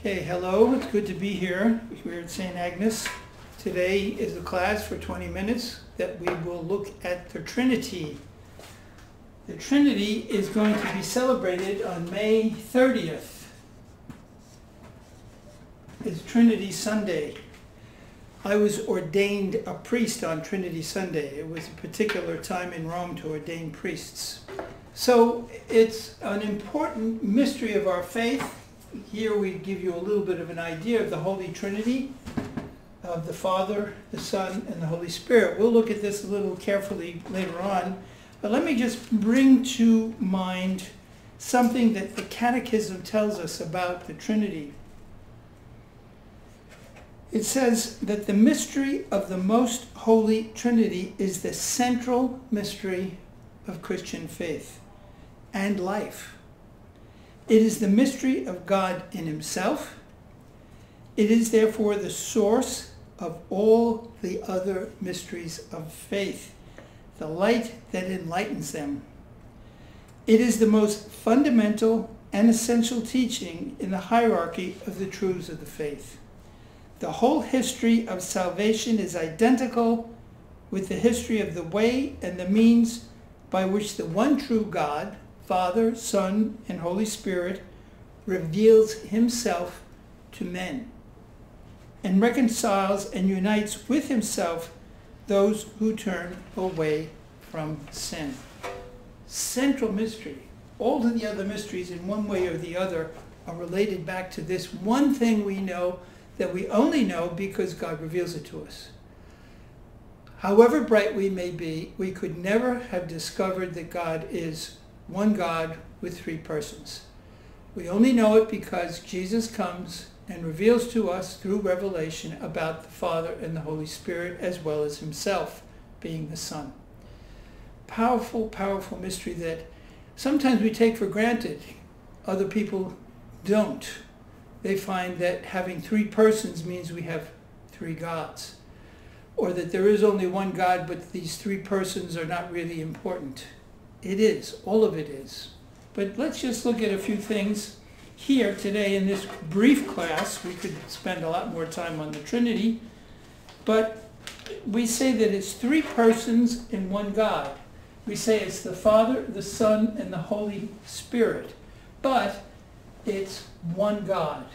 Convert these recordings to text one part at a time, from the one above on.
Okay, hello, it's good to be here. We're at St. Agnes. Today is a class for 20 minutes that we will look at the Trinity. The Trinity is going to be celebrated on May 30th. It's Trinity Sunday. I was ordained a priest on Trinity Sunday. It was a particular time in Rome to ordain priests. So it's an important mystery of our faith here we give you a little bit of an idea of the Holy Trinity, of the Father, the Son, and the Holy Spirit. We'll look at this a little carefully later on, but let me just bring to mind something that the Catechism tells us about the Trinity. It says that the mystery of the most holy Trinity is the central mystery of Christian faith and life. It is the mystery of God in himself. It is therefore the source of all the other mysteries of faith, the light that enlightens them. It is the most fundamental and essential teaching in the hierarchy of the truths of the faith. The whole history of salvation is identical with the history of the way and the means by which the one true God, Father, Son, and Holy Spirit reveals himself to men and reconciles and unites with himself those who turn away from sin. Central mystery. All of the other mysteries in one way or the other are related back to this one thing we know that we only know because God reveals it to us. However bright we may be, we could never have discovered that God is one God with three persons. We only know it because Jesus comes and reveals to us through revelation about the Father and the Holy Spirit as well as himself being the Son. Powerful, powerful mystery that sometimes we take for granted. Other people don't. They find that having three persons means we have three gods. Or that there is only one God, but these three persons are not really important. It is. All of it is. But let's just look at a few things here today in this brief class. We could spend a lot more time on the Trinity. But we say that it's three persons in one God. We say it's the Father, the Son, and the Holy Spirit. But it's one God.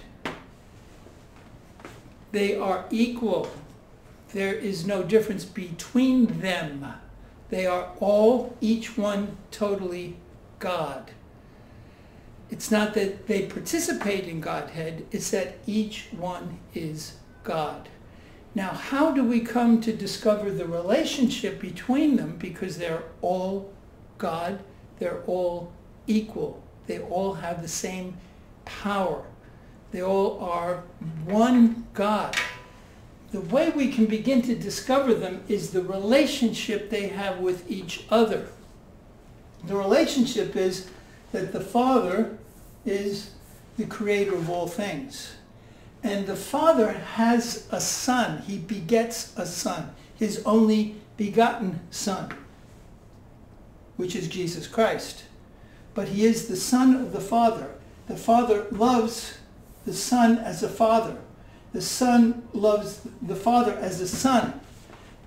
They are equal. There is no difference between them. They are all, each one, totally God. It's not that they participate in Godhead, it's that each one is God. Now, how do we come to discover the relationship between them? Because they're all God, they're all equal, they all have the same power, they all are one God the way we can begin to discover them is the relationship they have with each other. The relationship is that the Father is the creator of all things. And the Father has a son. He begets a son, his only begotten son, which is Jesus Christ. But he is the son of the Father. The Father loves the Son as a father the Son loves the Father as a son.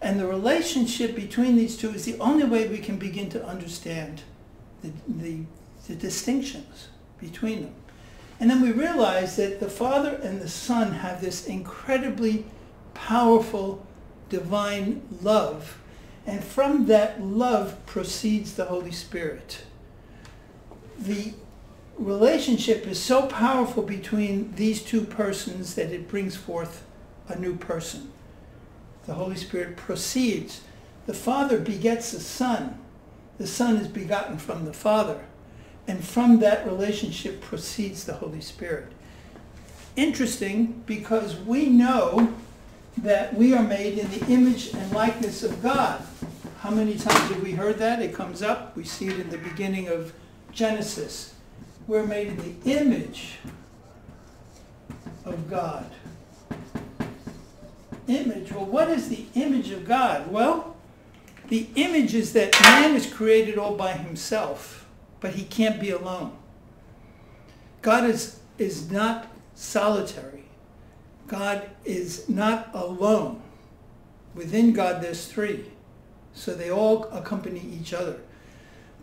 And the relationship between these two is the only way we can begin to understand the, the, the distinctions between them. And then we realize that the Father and the Son have this incredibly powerful divine love. And from that love proceeds the Holy Spirit. The relationship is so powerful between these two persons that it brings forth a new person. The Holy Spirit proceeds. The Father begets the Son. The Son is begotten from the Father. And from that relationship proceeds the Holy Spirit. Interesting because we know that we are made in the image and likeness of God. How many times have we heard that? It comes up. We see it in the beginning of Genesis we're made in the image of God. Image. Well, what is the image of God? Well, the image is that man is created all by himself, but he can't be alone. God is, is not solitary. God is not alone. Within God, there's three. So they all accompany each other.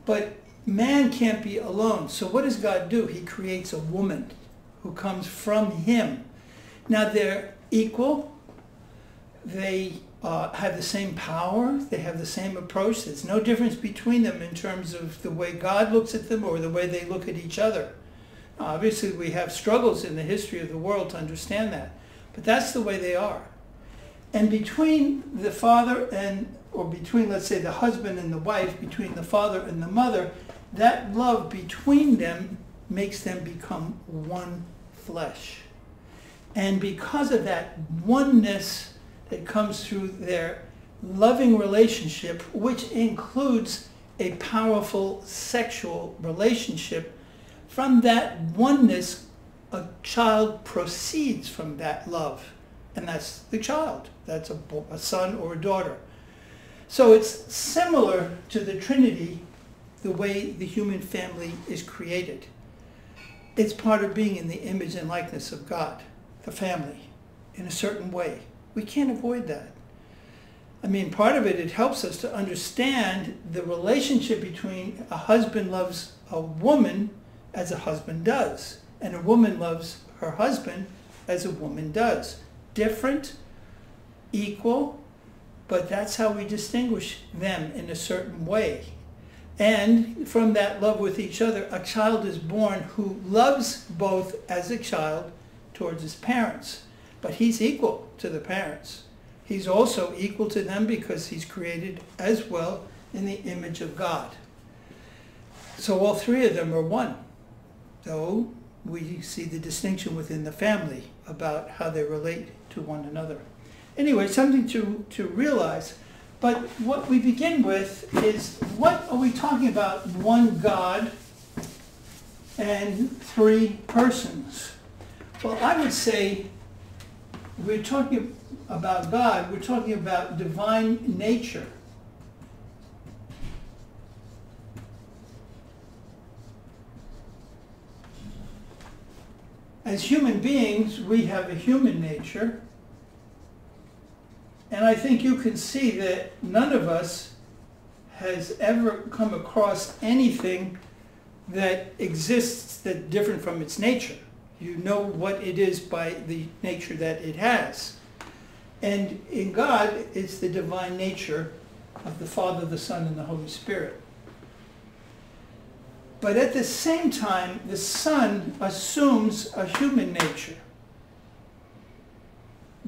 But man can't be alone. So what does God do? He creates a woman who comes from him. Now they're equal. They uh, have the same power. They have the same approach. There's no difference between them in terms of the way God looks at them or the way they look at each other. Now, obviously, we have struggles in the history of the world to understand that. But that's the way they are. And between the father and, or between, let's say, the husband and the wife, between the father and the mother, that love between them makes them become one flesh. And because of that oneness that comes through their loving relationship, which includes a powerful sexual relationship, from that oneness, a child proceeds from that love. And that's the child. That's a, a son or a daughter. So it's similar to the Trinity, the way the human family is created. It's part of being in the image and likeness of God, the family, in a certain way. We can't avoid that. I mean, part of it, it helps us to understand the relationship between a husband loves a woman as a husband does, and a woman loves her husband as a woman does. Different, equal, but that's how we distinguish them in a certain way. And from that love with each other, a child is born who loves both as a child towards his parents. But he's equal to the parents. He's also equal to them because he's created as well in the image of God. So all three of them are one. Though we see the distinction within the family about how they relate to one another. Anyway, something to, to realize but what we begin with is what are we talking about? One God and three persons. Well, I would say we're talking about God, we're talking about divine nature. As human beings, we have a human nature. And I think you can see that none of us has ever come across anything that exists that different from its nature. You know what it is by the nature that it has. And in God, it's the divine nature of the Father, the Son, and the Holy Spirit. But at the same time, the Son assumes a human nature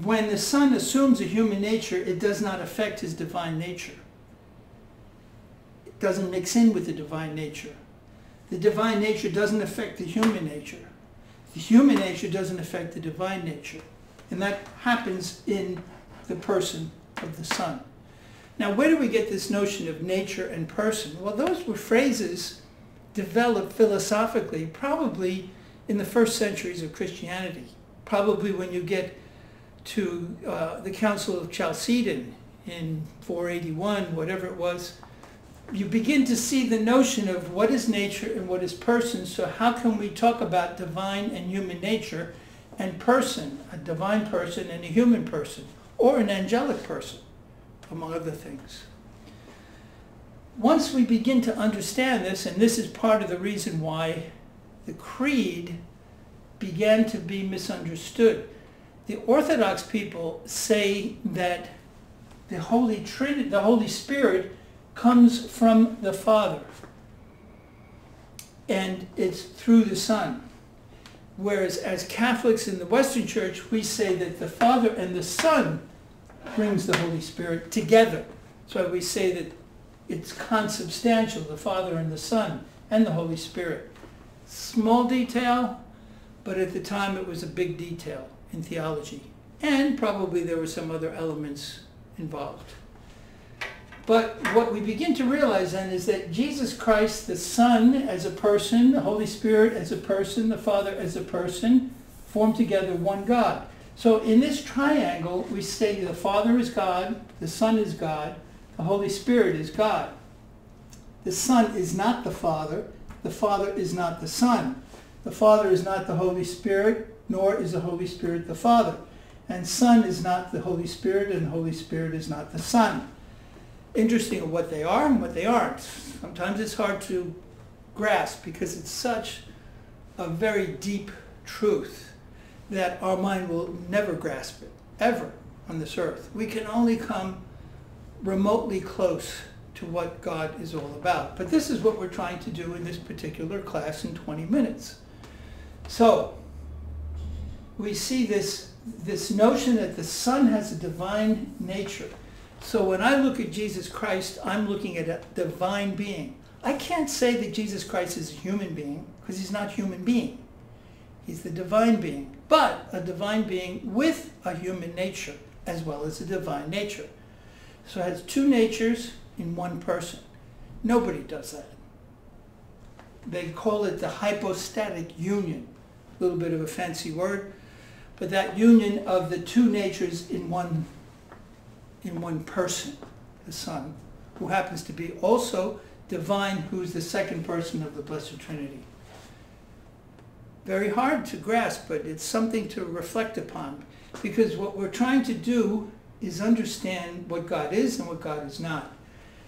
when the Son assumes a human nature, it does not affect his divine nature. It doesn't mix in with the divine nature. The divine nature doesn't affect the human nature. The human nature doesn't affect the divine nature. And that happens in the person of the Son. Now, where do we get this notion of nature and person? Well, those were phrases developed philosophically probably in the first centuries of Christianity. Probably when you get to uh, the Council of Chalcedon in 481, whatever it was, you begin to see the notion of what is nature and what is person. So how can we talk about divine and human nature and person, a divine person and a human person, or an angelic person, among other things. Once we begin to understand this, and this is part of the reason why the creed began to be misunderstood the Orthodox people say that the Holy Trinity, the Holy Spirit comes from the Father and it's through the Son. Whereas as Catholics in the Western Church, we say that the Father and the Son brings the Holy Spirit together. So we say that it's consubstantial, the Father and the Son and the Holy Spirit. Small detail, but at the time it was a big detail in theology. And probably there were some other elements involved. But what we begin to realize then is that Jesus Christ, the Son as a person, the Holy Spirit as a person, the Father as a person, form together one God. So in this triangle, we say the Father is God, the Son is God, the Holy Spirit is God. The Son is not the Father, the Father is not the Son. The Father is not the Holy Spirit, nor is the Holy Spirit the Father. And Son is not the Holy Spirit, and the Holy Spirit is not the Son. Interesting what they are and what they aren't. Sometimes it's hard to grasp because it's such a very deep truth that our mind will never grasp it, ever, on this earth. We can only come remotely close to what God is all about. But this is what we're trying to do in this particular class in 20 minutes. So, we see this, this notion that the Son has a divine nature. So when I look at Jesus Christ, I'm looking at a divine being. I can't say that Jesus Christ is a human being because he's not human being. He's the divine being, but a divine being with a human nature as well as a divine nature. So it has two natures in one person. Nobody does that. They call it the hypostatic union. A little bit of a fancy word, but that union of the two natures in one in one person, the Son, who happens to be also divine, who's the second person of the Blessed Trinity. Very hard to grasp, but it's something to reflect upon because what we're trying to do is understand what God is and what God is not.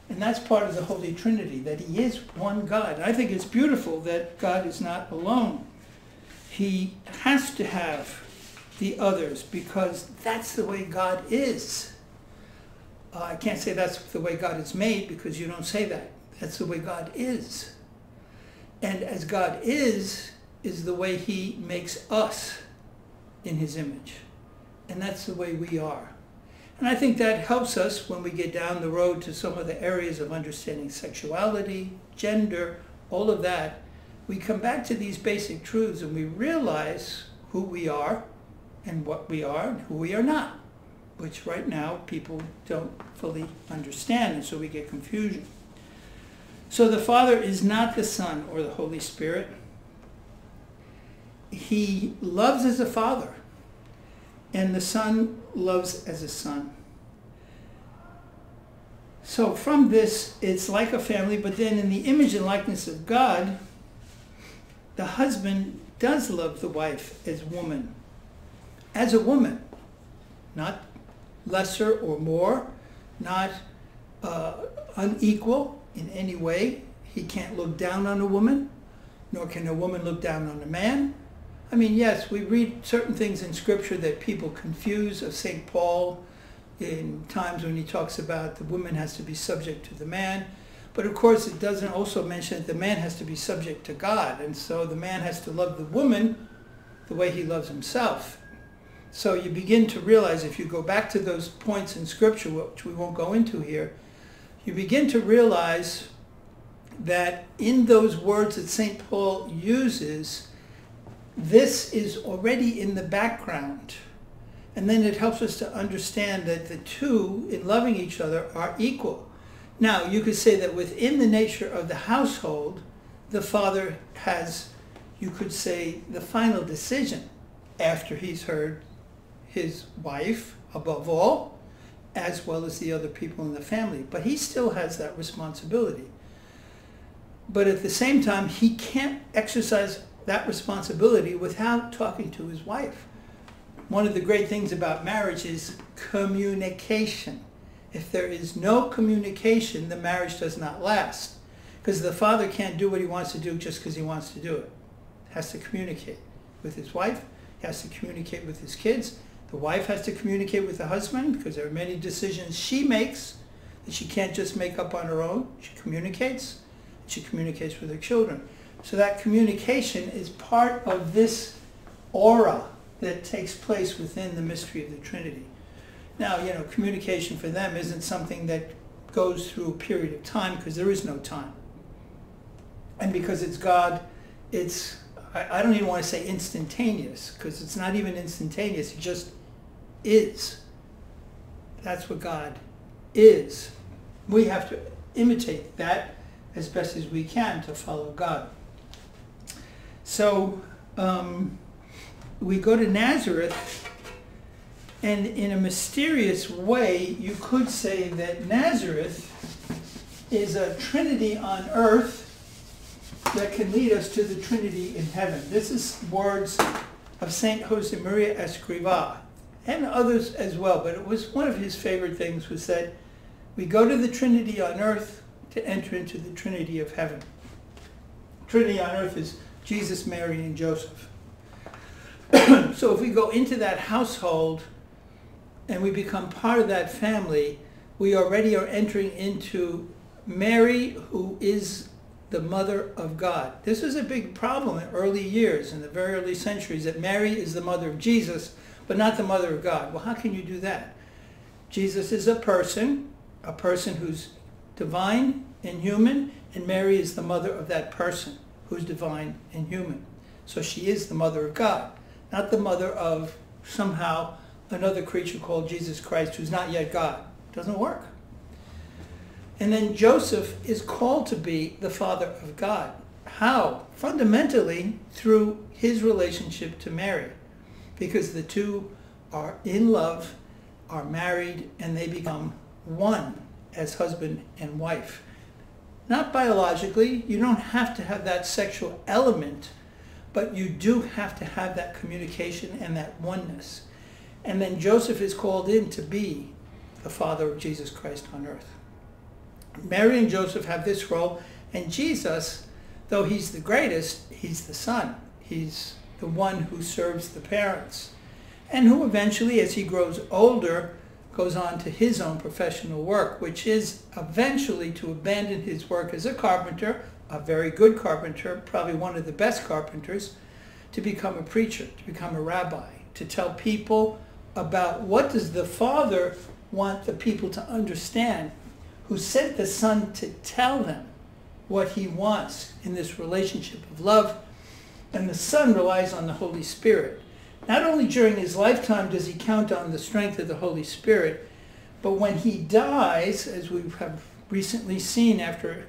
And that's part of the Holy Trinity, that he is one God. I think it's beautiful that God is not alone. He has to have the others because that's the way God is. Uh, I can't say that's the way God is made because you don't say that. That's the way God is. And as God is, is the way he makes us in his image. And that's the way we are. And I think that helps us when we get down the road to some of the areas of understanding sexuality, gender, all of that. We come back to these basic truths and we realize who we are and what we are and who we are not, which right now people don't fully understand and so we get confusion. So the Father is not the Son or the Holy Spirit. He loves as a father and the Son loves as a son. So from this, it's like a family, but then in the image and likeness of God, the husband does love the wife as woman, as a woman, not lesser or more, not uh, unequal in any way. He can't look down on a woman, nor can a woman look down on a man. I mean, yes, we read certain things in Scripture that people confuse of St. Paul in times when he talks about the woman has to be subject to the man. But of course, it doesn't also mention that the man has to be subject to God. And so the man has to love the woman the way he loves himself. So you begin to realize, if you go back to those points in Scripture, which we won't go into here, you begin to realize that in those words that St. Paul uses, this is already in the background. And then it helps us to understand that the two, in loving each other, are equal. Now, you could say that within the nature of the household, the father has, you could say, the final decision after he's heard his wife, above all, as well as the other people in the family. But he still has that responsibility. But at the same time, he can't exercise that responsibility without talking to his wife. One of the great things about marriage is communication. If there is no communication, the marriage does not last. Because the father can't do what he wants to do just because he wants to do it. He has to communicate with his wife. He has to communicate with his kids. The wife has to communicate with the husband because there are many decisions she makes that she can't just make up on her own. She communicates. She communicates with her children. So that communication is part of this aura that takes place within the mystery of the Trinity. Now, you know, communication for them isn't something that goes through a period of time because there is no time. And because it's God, it's, I, I don't even want to say instantaneous because it's not even instantaneous, it just is. That's what God is. We have to imitate that as best as we can to follow God. So um, we go to Nazareth, and in a mysterious way, you could say that Nazareth is a trinity on earth that can lead us to the trinity in heaven. This is words of Saint Josemaria Escrivá and others as well, but it was one of his favorite things was that we go to the Trinity on earth to enter into the Trinity of heaven. Trinity on earth is Jesus, Mary, and Joseph. so if we go into that household and we become part of that family, we already are entering into Mary, who is the mother of God. This was a big problem in early years, in the very early centuries, that Mary is the mother of Jesus, but not the mother of God. Well, how can you do that? Jesus is a person, a person who's divine and human, and Mary is the mother of that person who's divine and human. So she is the mother of God, not the mother of somehow another creature called Jesus Christ who's not yet God. Doesn't work. And then Joseph is called to be the father of God. How? Fundamentally through his relationship to Mary. Because the two are in love, are married, and they become one as husband and wife. Not biologically, you don't have to have that sexual element, but you do have to have that communication and that oneness. And then Joseph is called in to be the father of Jesus Christ on earth. Mary and Joseph have this role, and Jesus, though he's the greatest, he's the son. He's the one who serves the parents, and who eventually, as he grows older, goes on to his own professional work, which is eventually to abandon his work as a carpenter, a very good carpenter, probably one of the best carpenters, to become a preacher, to become a rabbi, to tell people about what does the Father want the people to understand who sent the Son to tell them what he wants in this relationship of love. And the Son relies on the Holy Spirit. Not only during his lifetime does he count on the strength of the Holy Spirit, but when he dies, as we have recently seen after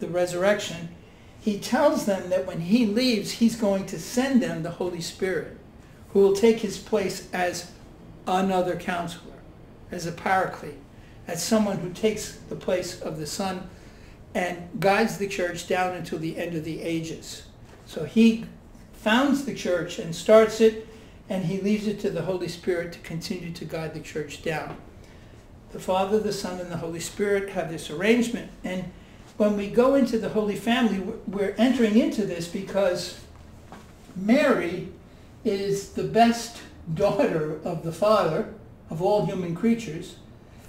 the resurrection, he tells them that when he leaves, he's going to send them the Holy Spirit, who will take his place as another counselor, as a paraclete as someone who takes the place of the Son and guides the church down until the end of the ages. So he founds the church and starts it, and he leaves it to the Holy Spirit to continue to guide the church down. The Father, the Son, and the Holy Spirit have this arrangement. And when we go into the Holy Family, we're entering into this because Mary is the best daughter of the Father of all human creatures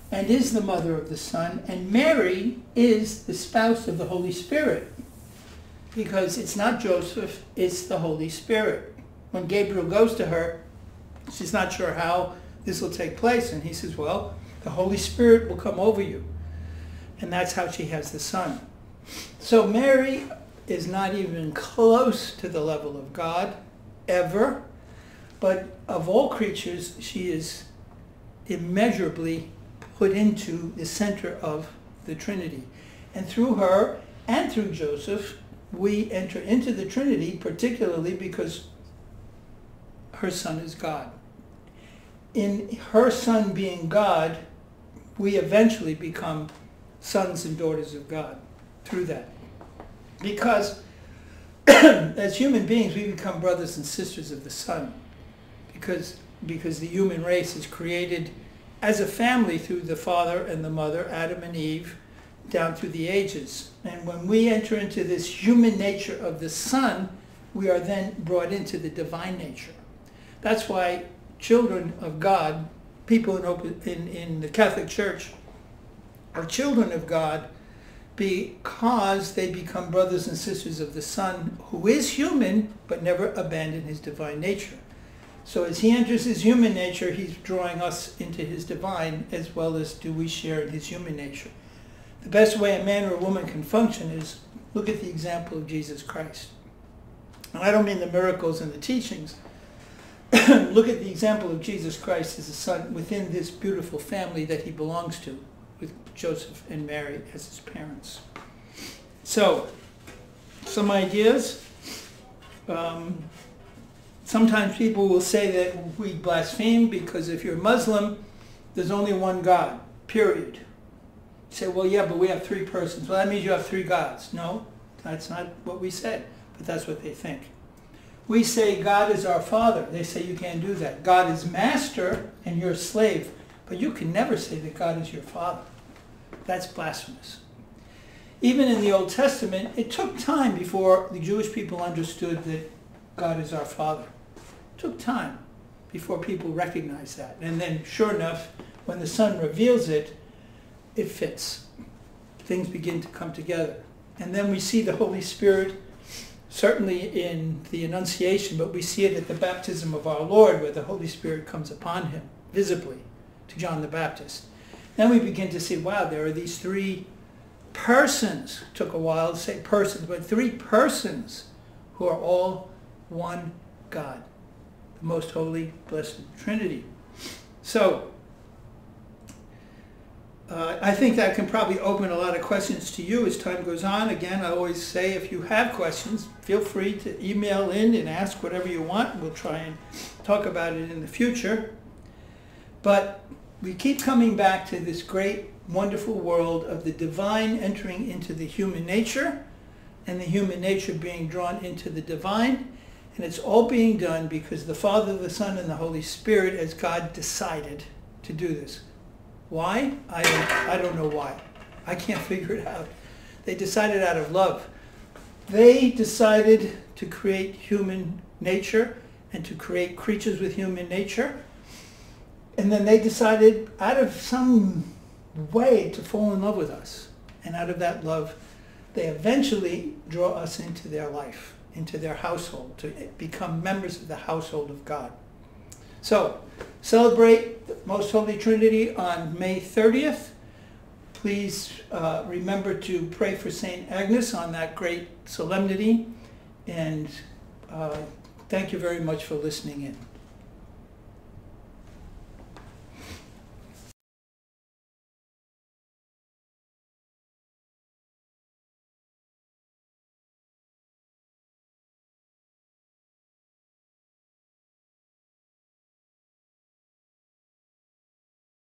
and is the mother of the Son, and Mary is the spouse of the Holy Spirit. Because it's not Joseph, it's the Holy Spirit. When Gabriel goes to her, she's not sure how this will take place, and he says, well, the Holy Spirit will come over you. And that's how she has the Son. So Mary is not even close to the level of God, ever. But of all creatures, she is immeasurably put into the center of the Trinity. And through her and through Joseph, we enter into the Trinity, particularly because her son is God. In her son being God, we eventually become sons and daughters of God through that. Because as human beings, we become brothers and sisters of the Son. Because, because the human race is created as a family through the father and the mother, Adam and Eve, down through the ages. And when we enter into this human nature of the Son, we are then brought into the divine nature. That's why children of God, people in, in, in the Catholic Church, are children of God because they become brothers and sisters of the Son, who is human, but never abandoned his divine nature. So as he enters his human nature, he's drawing us into his divine as well as do we share in his human nature. The best way a man or a woman can function is look at the example of Jesus Christ. And I don't mean the miracles and the teachings. look at the example of Jesus Christ as a son within this beautiful family that he belongs to with Joseph and Mary as his parents. So, some ideas. Um, sometimes people will say that we blaspheme because if you're Muslim, there's only one God, period. You say, well, yeah, but we have three persons. Well, that means you have three gods. No, that's not what we said, but that's what they think. We say God is our father. They say you can't do that. God is master and you're a slave. But you can never say that God is your father. That's blasphemous. Even in the Old Testament, it took time before the Jewish people understood that God is our father. It took time before people recognized that. And then, sure enough, when the Son reveals it, it fits. Things begin to come together. And then we see the Holy Spirit certainly in the Annunciation, but we see it at the baptism of our Lord where the Holy Spirit comes upon him visibly to John the Baptist. Then we begin to see, wow, there are these three persons. Took a while to say persons, but three persons who are all one God, the most holy, blessed Trinity. So uh, I think that can probably open a lot of questions to you as time goes on. Again, I always say if you have questions, feel free to email in and ask whatever you want. We'll try and talk about it in the future. But we keep coming back to this great, wonderful world of the divine entering into the human nature and the human nature being drawn into the divine. And it's all being done because the Father, the Son, and the Holy Spirit, as God decided to do this. Why? I don't, I don't know why. I can't figure it out. They decided out of love. They decided to create human nature and to create creatures with human nature. And then they decided out of some way to fall in love with us. And out of that love, they eventually draw us into their life, into their household, to become members of the household of God. So celebrate the Most Holy Trinity on May 30th. Please uh, remember to pray for St. Agnes on that great solemnity. And uh, thank you very much for listening in.